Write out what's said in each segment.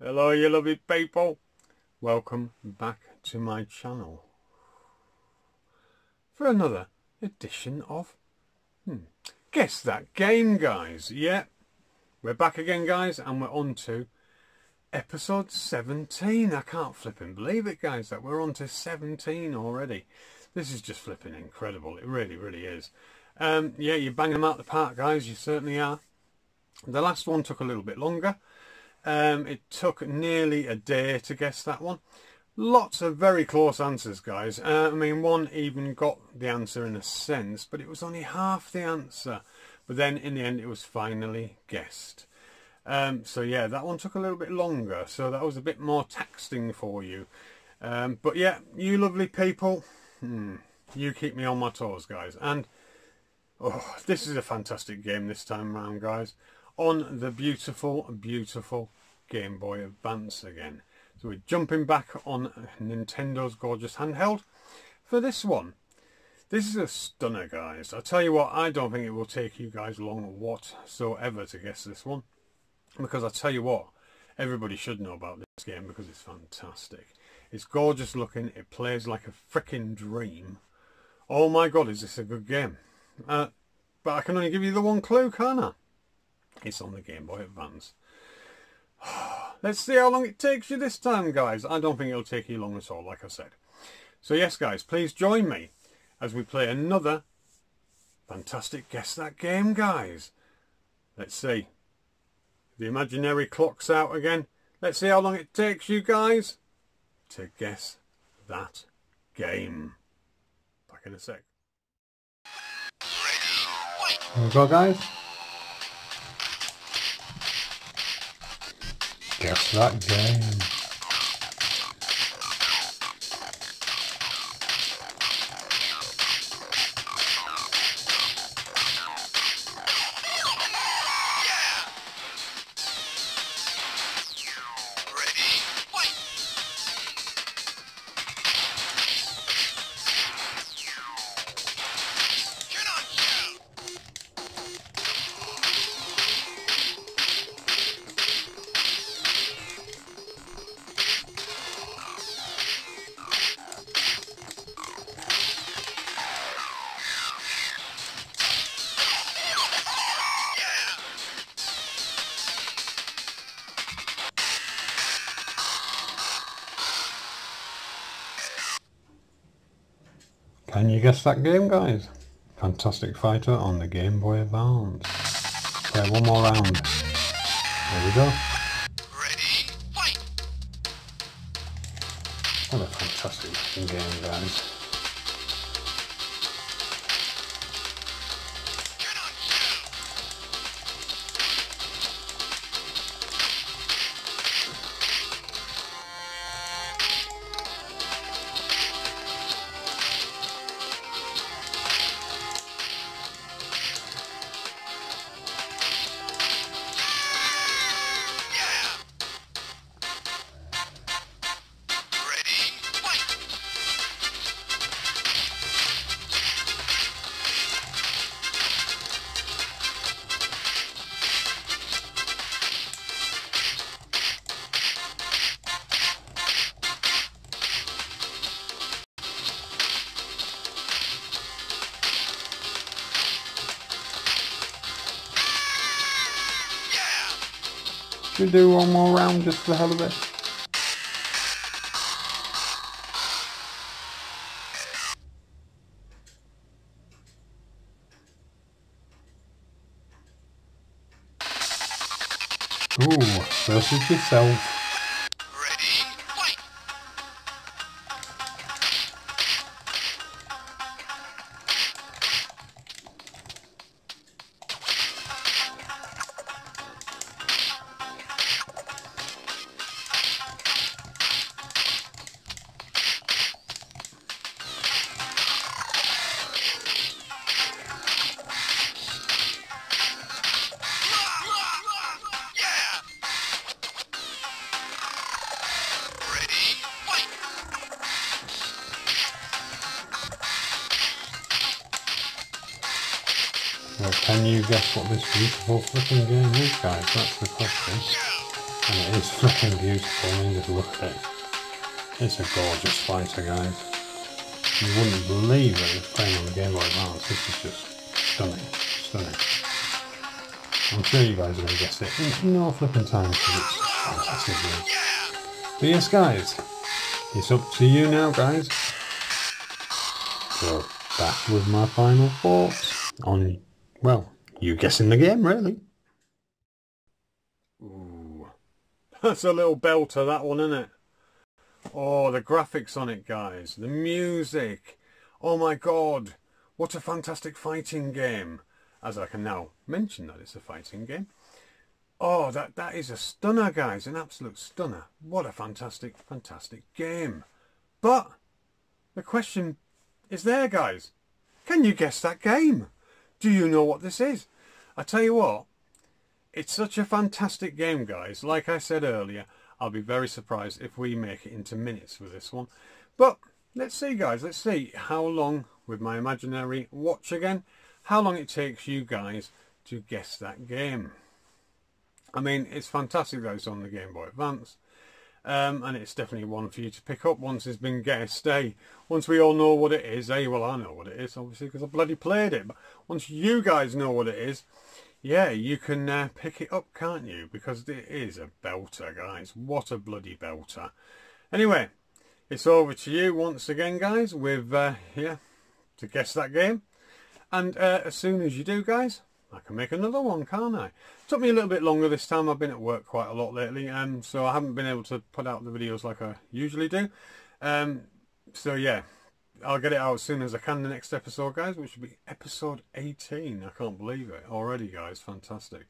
Hello you lovely people. Welcome back to my channel for another edition of hmm, Guess That Game guys. Yeah, we're back again guys and we're on to episode 17. I can't flipping believe it guys that we're on to 17 already. This is just flipping incredible. It really, really is. Um, yeah, you're banging them out the park guys. You certainly are. The last one took a little bit longer. Um, it took nearly a day to guess that one. Lots of very close answers, guys. Uh, I mean, one even got the answer in a sense, but it was only half the answer. But then, in the end, it was finally guessed. Um, so, yeah, that one took a little bit longer. So that was a bit more taxing for you. Um, but, yeah, you lovely people, hmm, you keep me on my toes, guys. And, oh, this is a fantastic game this time around, guys on the beautiful, beautiful Game Boy Advance again. So we're jumping back on Nintendo's gorgeous handheld for this one. This is a stunner, guys. I tell you what, I don't think it will take you guys long whatsoever to guess this one. Because I tell you what, everybody should know about this game because it's fantastic. It's gorgeous looking. It plays like a freaking dream. Oh my god, is this a good game? Uh, but I can only give you the one clue, can't I? It's on the Game Boy Advance. Let's see how long it takes you this time, guys. I don't think it'll take you long at all, like I said. So yes, guys, please join me as we play another fantastic Guess That Game, guys. Let's see. The imaginary clock's out again. Let's see how long it takes you guys to guess that game. Back in a sec. Here we go, guys. Guess that game. Can you guess that game, guys? Fantastic Fighter on the Game Boy Advance. Play one more round. There we go. Ready, fight! What a fantastic game, guys. We do one more round just for the hell of it? Ooh, versus yourself. So can you guess what this beautiful flipping game is, guys? That's the question. And it is flipping beautiful. I mean, just look at it. It's a gorgeous fighter, guys. You wouldn't believe that it's playing on the Game Boy Advance. This is just stunning, stunning. I'm sure you guys are going to guess it in no flipping time because it's fantastic game. But yes, guys, it's up to you now, guys. So back with my final thoughts on, well, you guessing the game, really. Ooh, that's a little belter, that one, isn't it? Oh, the graphics on it, guys. The music. Oh my god. What a fantastic fighting game. As I can now mention that it's a fighting game. Oh, that, that is a stunner, guys. An absolute stunner. What a fantastic, fantastic game. But the question is there, guys. Can you guess that game? Do you know what this is? I tell you what, it's such a fantastic game, guys. Like I said earlier, I'll be very surprised if we make it into minutes with this one. But let's see guys, let's see how long with my imaginary watch again, how long it takes you guys to guess that game. I mean, it's fantastic that it's on the Game Boy Advance. Um, and it's definitely one for you to pick up once it's been guessed, eh? Once we all know what it is, eh? Well, I know what it is, obviously, because I bloody played it. But once you guys know what it is, yeah, you can uh, pick it up, can't you? Because it is a belter, guys. What a bloody belter. Anyway, it's over to you once again, guys, with, uh, yeah, to guess that game. And uh, as soon as you do, guys, I can make another one, can't I? It took me a little bit longer this time. I've been at work quite a lot lately, um, so I haven't been able to put out the videos like I usually do. Um, so, yeah, I'll get it out as soon as I can the next episode, guys, which will be episode 18. I can't believe it already, guys. Fantastic.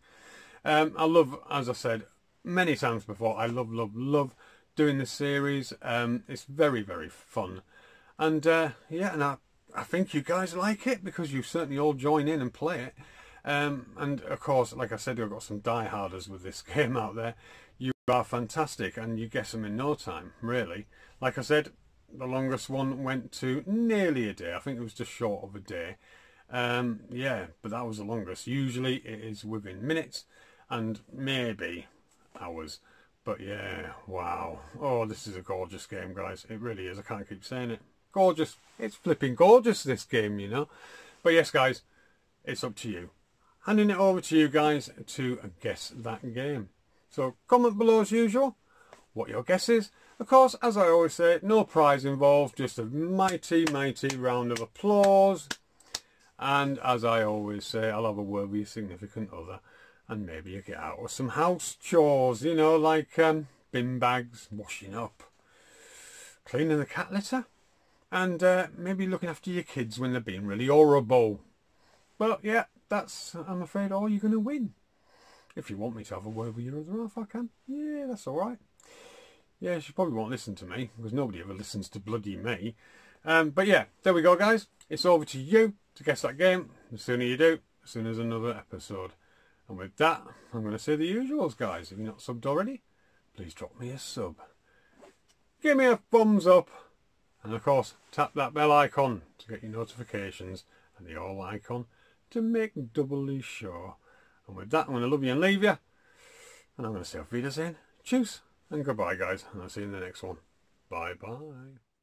Um, I love, as I said many times before, I love, love, love doing this series. Um, it's very, very fun. And, uh, yeah, and I, I think you guys like it because you certainly all join in and play it. Um, and, of course, like I said, I've got some die-harders with this game out there. You are fantastic and you get them in no time, really. Like I said, the longest one went to nearly a day. I think it was just short of a day. Um, yeah, but that was the longest. Usually it is within minutes and maybe hours. But yeah, wow. Oh, this is a gorgeous game, guys. It really is. I can't keep saying it. Gorgeous. It's flipping gorgeous, this game, you know. But yes, guys, it's up to you. Handing it over to you guys to guess that game. So comment below as usual what your guess is. Of course, as I always say, no prize involved, just a mighty, mighty round of applause. And as I always say, I'll have a word with your significant other. And maybe you get out with some house chores, you know, like um, bin bags, washing up, cleaning the cat litter. And uh, maybe looking after your kids when they're being really horrible. But yeah, that's, I'm afraid, all you're going to win. If you want me to have a word with your other half, I can. Yeah, that's all right. Yeah, she probably won't listen to me, because nobody ever listens to bloody me. Um, but yeah, there we go, guys. It's over to you to guess that game. The sooner you do, the sooner there's another episode. And with that, I'm going to say the usuals, guys. If you're not subbed already, please drop me a sub. Give me a thumbs up. And of course, tap that bell icon to get your notifications and the all icon to make doubly sure. And with that, I'm going to love you and leave you. And I'm going to say auf Wiedersehen. Cheers. And goodbye, guys. And I'll see you in the next one. Bye-bye.